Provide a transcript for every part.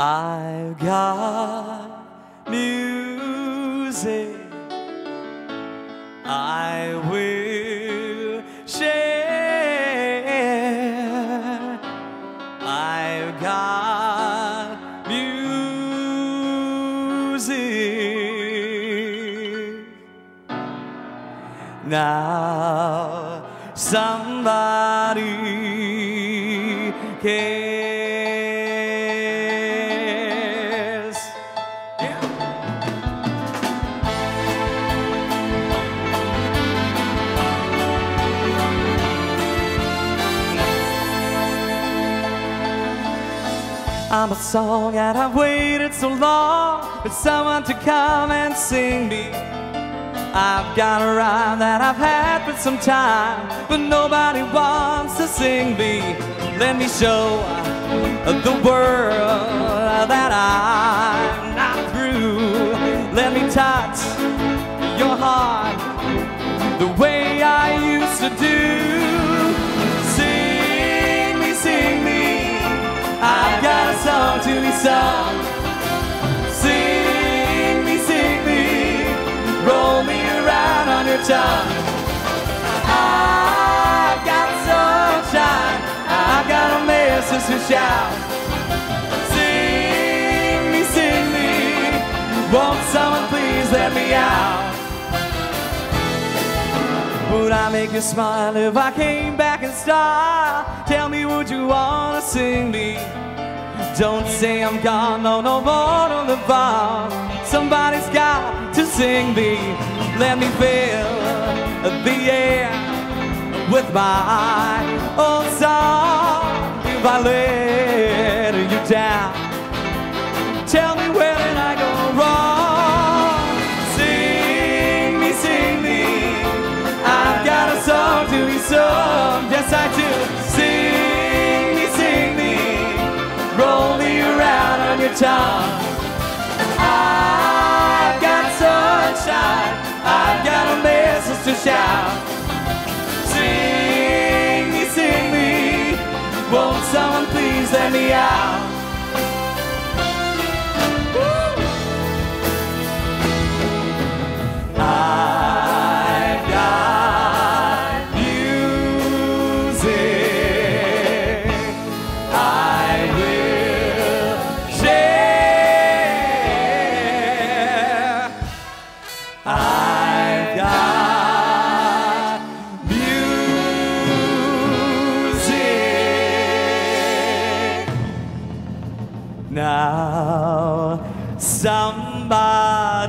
I've got music I will share. I've got music. Now somebody cares. I'm a song that I've waited so long for someone to come and sing me. I've got a rhyme that I've had for some time, but nobody wants to sing me. Let me show the world that I'm not through. Let me touch your heart the way I used to do. Song. Sing me, sing me. Roll me around on your tongue. I've got sunshine. I've got a message to shout. Sing me, sing me. Won't someone please let me out? Would I make you smile if I came back in style? Tell me, would you wanna sing me? Don't say I'm gone, no, no more on the bar. Somebody's got to sing me. Let me fill the air with my old song. If I let you down, tell me where did I go wrong? Sing me, sing me. I've got a song to be sung. Yes, I do. Around now. Somebody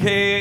came.